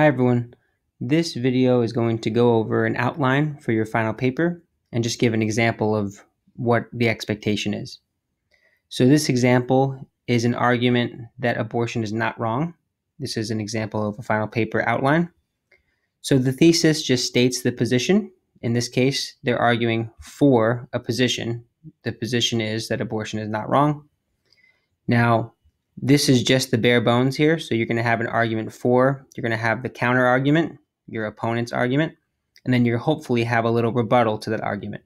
Hi everyone. This video is going to go over an outline for your final paper and just give an example of what the expectation is. So this example is an argument that abortion is not wrong. This is an example of a final paper outline. So the thesis just states the position. In this case, they're arguing for a position. The position is that abortion is not wrong. Now, this is just the bare bones here. So you're going to have an argument for, you're going to have the counter argument, your opponent's argument, and then you hopefully have a little rebuttal to that argument.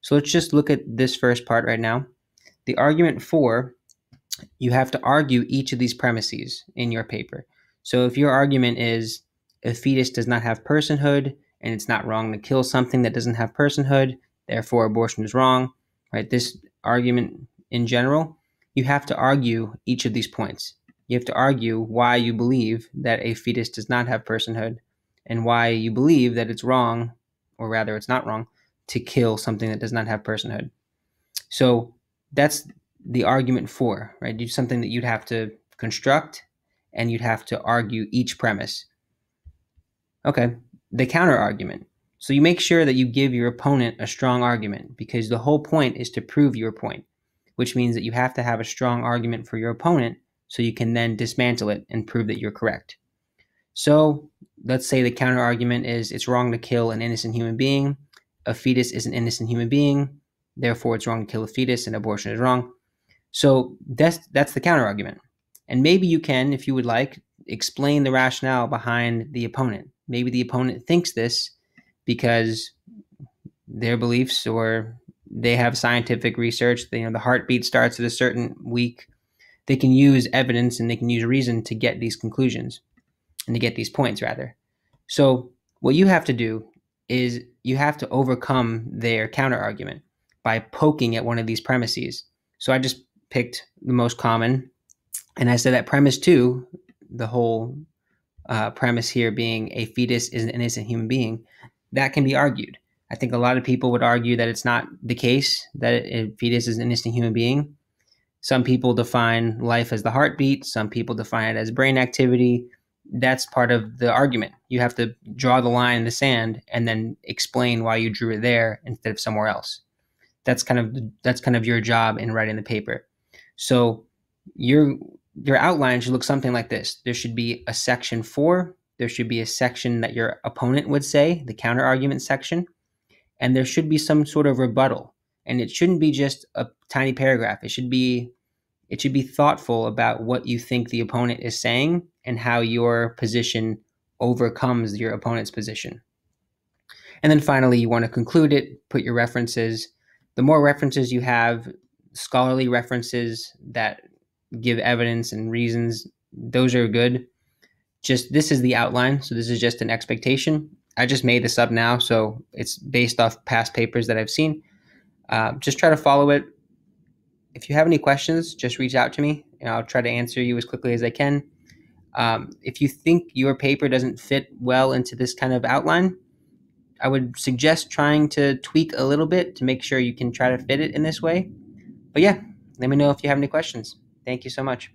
So let's just look at this first part right now. The argument for, you have to argue each of these premises in your paper. So if your argument is a fetus does not have personhood and it's not wrong to kill something that doesn't have personhood, therefore abortion is wrong, right? This argument in general you have to argue each of these points. You have to argue why you believe that a fetus does not have personhood and why you believe that it's wrong, or rather, it's not wrong, to kill something that does not have personhood. So that's the argument for, right? It's something that you'd have to construct and you'd have to argue each premise. Okay, the counter argument. So you make sure that you give your opponent a strong argument because the whole point is to prove your point which means that you have to have a strong argument for your opponent so you can then dismantle it and prove that you're correct. So let's say the counter argument is it's wrong to kill an innocent human being. A fetus is an innocent human being. Therefore, it's wrong to kill a fetus and abortion is wrong. So that's that's the counter argument. And maybe you can, if you would like, explain the rationale behind the opponent. Maybe the opponent thinks this because their beliefs or they have scientific research. They, you know, the heartbeat starts at a certain week. They can use evidence and they can use reason to get these conclusions and to get these points, rather. So, what you have to do is you have to overcome their counter argument by poking at one of these premises. So, I just picked the most common, and I said that premise two, the whole uh, premise here being a fetus is an innocent human being, that can be argued. I think a lot of people would argue that it's not the case that a fetus is an innocent human being. Some people define life as the heartbeat, some people define it as brain activity. That's part of the argument. You have to draw the line in the sand and then explain why you drew it there instead of somewhere else. That's kind of that's kind of your job in writing the paper. So your your outline should look something like this. There should be a section 4, there should be a section that your opponent would say, the counter argument section and there should be some sort of rebuttal. And it shouldn't be just a tiny paragraph. It should be it should be thoughtful about what you think the opponent is saying and how your position overcomes your opponent's position. And then finally you want to conclude it put your references. The more references you have scholarly references that give evidence and reasons those are good. Just this is the outline so this is just an expectation I just made this up now, so it's based off past papers that I've seen. Uh, just try to follow it. If you have any questions, just reach out to me, and I'll try to answer you as quickly as I can. Um, if you think your paper doesn't fit well into this kind of outline, I would suggest trying to tweak a little bit to make sure you can try to fit it in this way. But yeah, let me know if you have any questions. Thank you so much.